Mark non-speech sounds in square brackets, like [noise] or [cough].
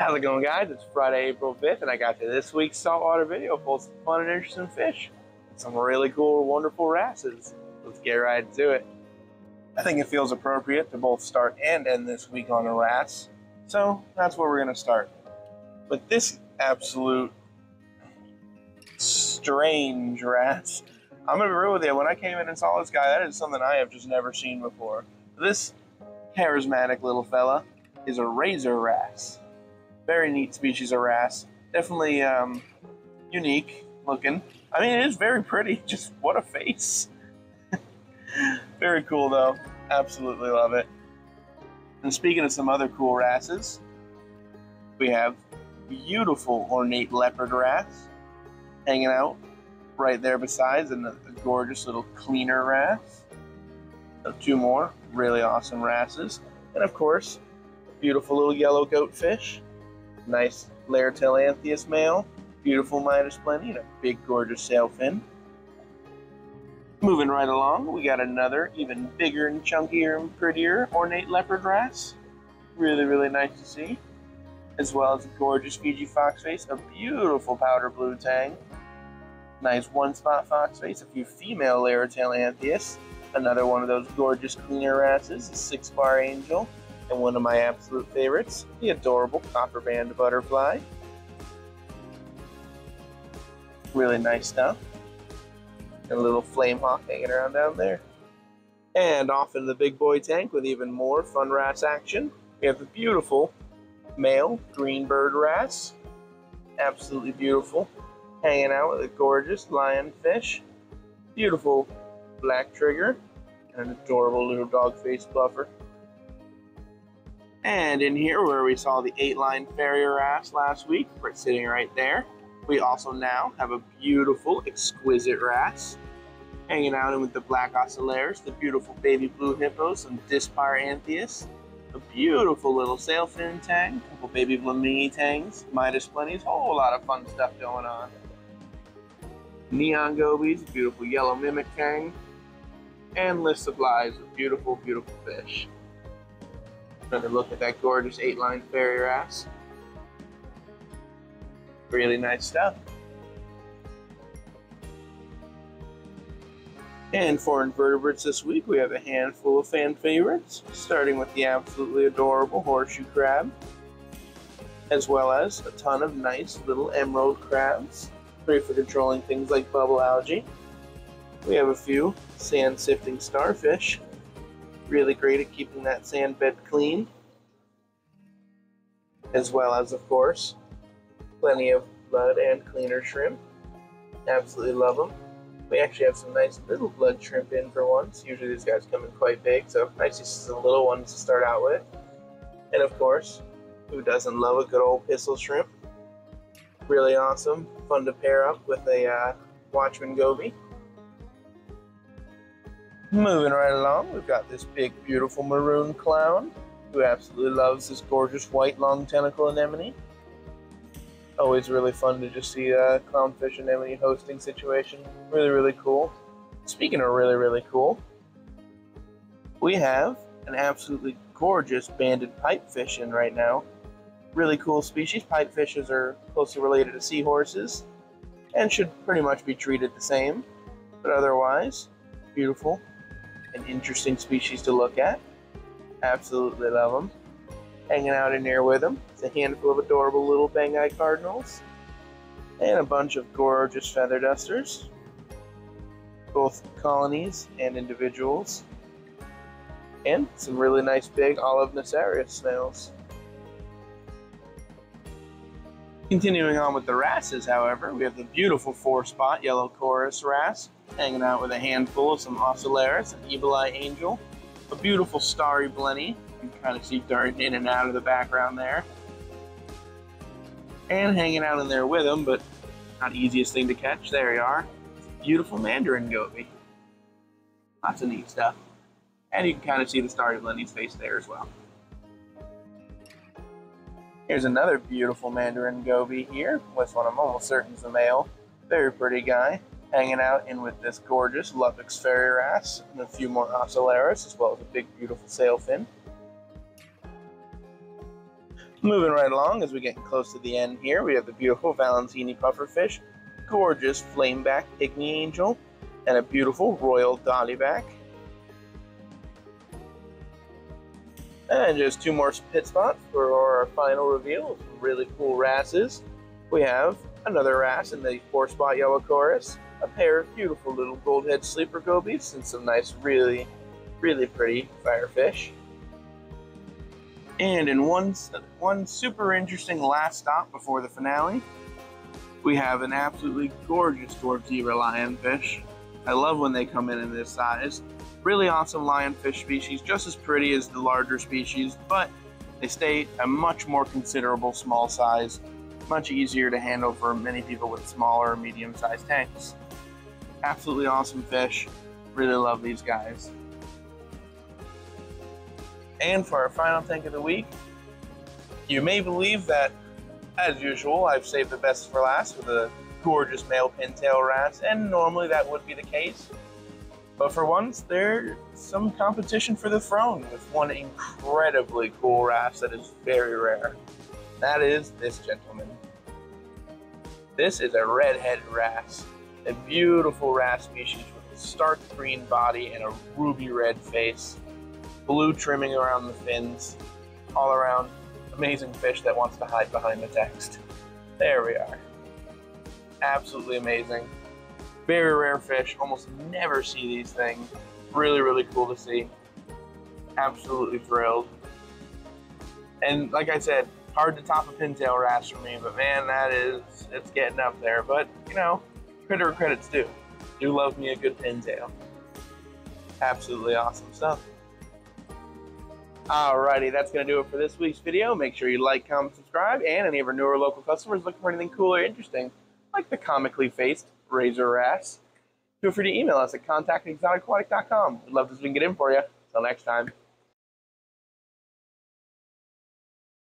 How's it going guys? It's Friday, April 5th and I got to this week's saltwater video full of fun and interesting fish. Some really cool, wonderful wrasses. Let's get right into it. I think it feels appropriate to both start and end this week on a wrasse. So that's where we're going to start. But this absolute strange wrasse. I'm going to be real with you. When I came in and saw this guy, that is something I have just never seen before. This charismatic little fella is a razor wrasse. Very neat species of wrasse. Definitely um, unique looking. I mean, it is very pretty. [laughs] Just what a face. [laughs] very cool, though. Absolutely love it. And speaking of some other cool wrasses, we have beautiful ornate leopard wrasse hanging out right there besides, and a, gorgeous little cleaner wrasse. So two more really awesome wrasses. And of course, beautiful little yellow goatfish Nice Lyretail anthias male, beautiful Midas blenny, and a big gorgeous sailfin. Moving right along, we got another even bigger and chunkier and prettier ornate leopard wrasse. Really, really nice to see. As well as a gorgeous Fiji foxface, a beautiful powder blue tang. Nice one spot foxface, a few female Lyretail anthias. Another one of those gorgeous cleaner wrasses, a six bar angel and one of my absolute favorites, the adorable copper band butterfly. Really nice stuff. And a little flame hawk hanging around down there. And off in the big boy tank with even more fun wrasse action, we have the beautiful male green bird wrasse. Absolutely beautiful. Hanging out with a gorgeous lionfish. Beautiful black trigger. And an adorable little dog face puffer. And in here, where we saw the eight-line farrier wrasse last week, we're sitting right there. We also now have a beautiful, exquisite wrasse hanging out in with the black ocellaris, the beautiful baby blue hippos, and Dispar anthias, a beautiful little sailfin tang, a couple baby flamingi tangs, Midas blennies, a whole lot of fun stuff going on. Neon gobies, beautiful yellow mimic tang, and list of of beautiful, beautiful fish. Another look at that gorgeous eight-line farrier wrasse. Really nice stuff. And for invertebrates this week, we have a handful of fan favorites, starting with the absolutely adorable horseshoe crab, as well as a ton of nice little emerald crabs, great for controlling things like bubble algae. We have a few sand sifting starfish, really great at keeping that sand bed clean. As well as, of course, plenty of blood and cleaner shrimp. Absolutely love them. We actually have some nice little blood shrimp in for once. Usually these guys come in quite big, so nice to see some little ones to start out with. And of course, who doesn't love a good old pistol shrimp? Really awesome. Fun to pair up with a uh, Watchman Goby. Moving right along, we've got this big, beautiful maroon clown who absolutely loves this gorgeous white long tentacle anemone. Always really fun to just see a clownfish anemone hosting situation. Really, really cool. Speaking of really, really cool, we have an absolutely gorgeous banded pipefish in right now. Really cool species. Pipefishes are closely related to seahorses and should pretty much be treated the same, but otherwise, beautiful an interesting species to look at. Absolutely love them. Hanging out in here with them. It's a handful of adorable little Banggai cardinals. And a bunch of gorgeous feather dusters. Both colonies and individuals. And some really nice big olive Nassarius snails. Continuing on with the wrasses, however, we have the beautiful four-spot yellow coris wrasse, hanging out with a handful of some ocellaris, an evil eye angel, a beautiful starry blenny. You can kind of see darting in and out of the background there. And hanging out in there with them, but not the easiest thing to catch. There you are. Beautiful mandarin goby. Lots of neat stuff. And you can kind of see the starry blenny's face there as well. Here's another beautiful mandarin goby here. This one I'm almost certain is a male. Very pretty guy. Hanging out in with this gorgeous Lubbock's fairy wrasse and a few more ocellaris, as well as a big beautiful sailfin. Moving right along as we get close to the end here, we have the beautiful Valentini pufferfish, gorgeous flameback pygmy angel, and a beautiful royal dottyback. And just two more pit spots for our final reveal of some really cool wrasses. We have another wrasse in the four spot yellow coris, a pair of beautiful little goldhead sleeper gobies, and some nice, really, really pretty firefish. And in one, one super interesting last stop before the finale, we have an absolutely gorgeous dwarf zebra lionfish. I love when they come in in this size. Really awesome lionfish species, just as pretty as the larger species, but they stay a much more considerable small size, much easier to handle for many people with smaller medium-sized tanks. Absolutely awesome fish. Really love these guys. And for our final tank of the week, you may believe that, as usual, I've saved the best for last with a gorgeous male pintail wrasse, and normally that would be the case. But for once, there's some competition for the throne with one incredibly cool wrasse that is very rare. That is this gentleman. This is a red-headed wrasse, a beautiful wrasse species with a stark green body and a ruby red face, blue trimming around the fins, all around amazing fish that wants to hide behind the text. There we are. Absolutely amazing. Very rare fish. Almost never see these things. Really, really cool to see. Absolutely thrilled. And like I said, hard to top a pintail wrasse for me, but man, that is, it's getting up there. But, you know, credit where credit's due. Do love me a good pintail. Absolutely awesome stuff. Alrighty, that's going to do it for this week's video. Make sure you like, comment, subscribe, and any of our newer local customers looking for anything cool or interesting, like the comically faced razor wrasse, feel free to email us at contact@exoticaquatic.com. We'd love to see we can get in for you. Until next time.